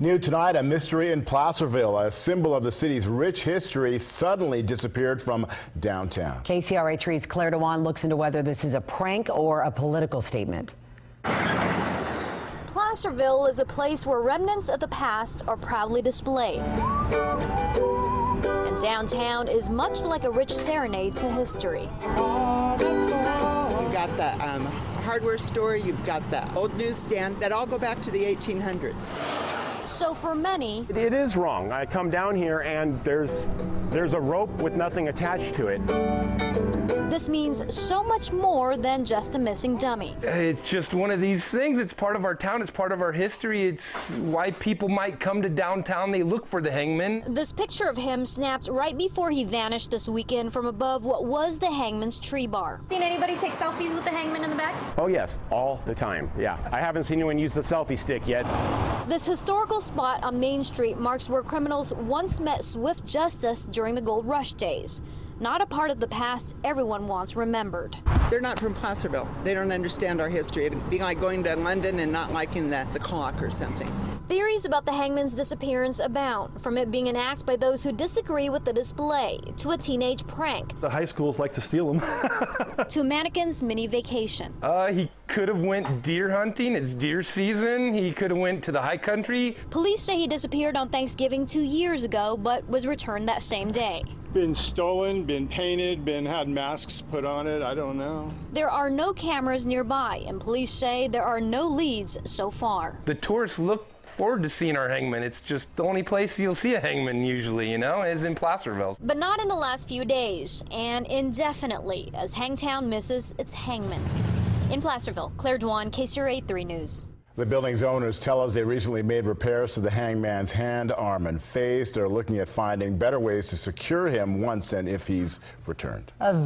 New tonight, a mystery in Placerville. A symbol of the city's rich history suddenly disappeared from downtown. KCRA 3's Claire Doan looks into whether this is a prank or a political statement. Placerville is a place where remnants of the past are proudly displayed. And downtown is much like a rich serenade to history. You've got the um, hardware store, you've got the old newsstand that all go back to the 1800s. So for many, It is wrong. I come down here and there's there's a rope with nothing attached to it. this means so much more than just a missing dummy. It's just one of these things. It's part of our town. It's part of our history. It's why people might come to downtown. They look for the hangman. This picture of him snapped right before he vanished this weekend from above what was the hangman's tree bar. Seen anybody take selfies with the hangman in the back? Oh yes, all the time. Yeah. I haven't seen anyone use the selfie stick yet. This historical spot on Main Street marks where criminals once met swift justice during the gold rush days. Not a part of the past everyone wants remembered. They're not from Placerville. They don't understand our history. It'd be like going to London and not liking the, the clock or something. Theories about the hangman's disappearance abound, from it being an act by those who disagree with the display, to a teenage prank, The high schools like to steal them. to a mannequin's mini vacation. Uh, he could have went deer hunting. It's deer season. He could have went to the high country. Police say he disappeared on Thanksgiving two years ago, but was returned that same day. Been stolen, been painted, been had masks put on it. I don't know. There are no cameras nearby, and police say there are no leads so far. The tourists look forward to seeing our hangman. It's just the only place you'll see a hangman usually, you know, is in Placerville. But not in the last few days, and indefinitely, as Hangtown misses its hangman. In Placerville, Claire Doan, KCRA 3 News. The building's owners tell us they recently made repairs to the hangman's hand, arm, and face. They're looking at finding better ways to secure him once and if he's returned.